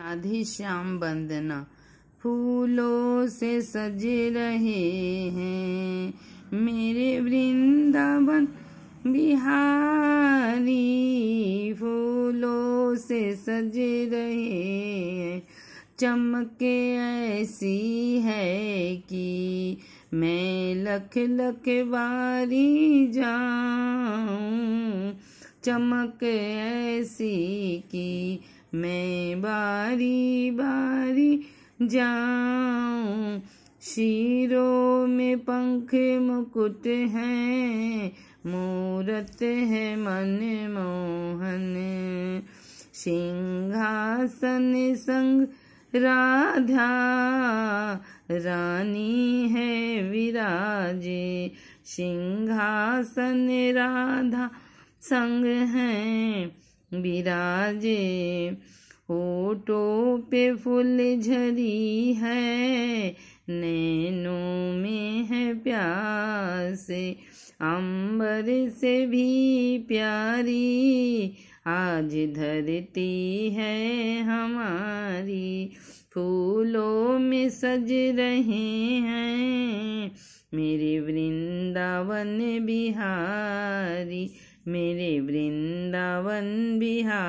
राधे श्याम वंदना, फूलों से सज रहे हैं। मेरे वृंदावन बिहारी, फूलों से सज रहे हैं। चमके ऐसी है कि मैं लख लख बारी जाऊँ। चमक ऐसी की मैं बारी बारी जाऊँ। शीरों में पंख मुकुट है, मूरत है मन मोहन। सिंहासन संग राधा, रानी है विराजे। सिंहासन राधा संग है विराजे, होठों पे फूल झरी है, नैनों में है प्यासे, अंबर से भी प्यारी, आज धरती है हमारी, फूलों में सज रहे हैं, मेरे वृंदावन बिहारी। मेरे वृंदावन बिहार।